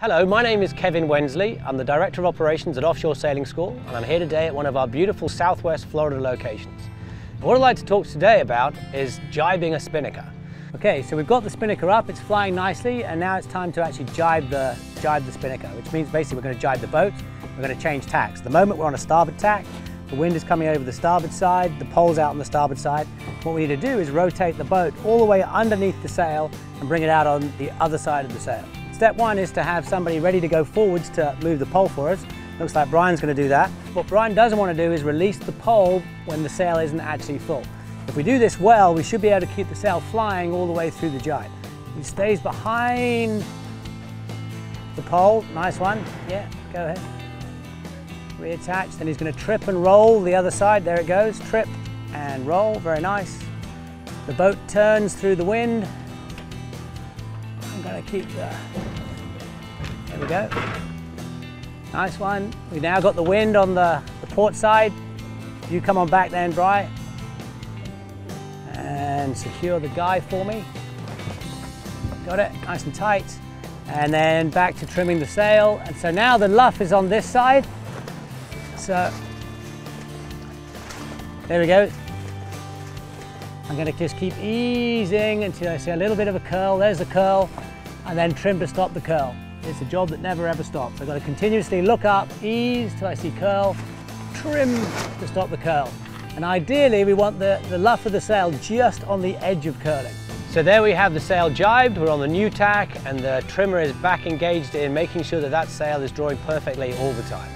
Hello, my name is Kevin Wensley. I'm the Director of Operations at Offshore Sailing School and I'm here today at one of our beautiful Southwest Florida locations. What I'd like to talk today about is jibing a spinnaker. Okay, so we've got the spinnaker up, it's flying nicely, and now it's time to actually jibe the, jibe the spinnaker, which means basically we're going to jibe the boat, we're going to change tacks. The moment we're on a starboard tack, the wind is coming over the starboard side, the pole's out on the starboard side. What we need to do is rotate the boat all the way underneath the sail and bring it out on the other side of the sail. Step one is to have somebody ready to go forwards to move the pole for us. Looks like Brian's going to do that. What Brian doesn't want to do is release the pole when the sail isn't actually full. If we do this well, we should be able to keep the sail flying all the way through the jibe. He stays behind the pole. Nice one. Yeah, go ahead. Reattach. Then he's going to trip and roll the other side. There it goes. Trip and roll. Very nice. The boat turns through the wind. To keep the there we go. Nice one. We've now got the wind on the, the port side. You come on back then, Bry. And secure the guy for me. Got it, nice and tight. And then back to trimming the sail. And so now the luff is on this side. So, there we go. I'm gonna just keep easing until I see a little bit of a curl. There's the curl. And then trim to stop the curl. It's a job that never ever stops. I've got to continuously look up, ease till I see curl, trim to stop the curl. And ideally we want the, the luff of the sail just on the edge of curling. So there we have the sail jibed, we're on the new tack and the trimmer is back engaged in making sure that that sail is drawing perfectly all the time.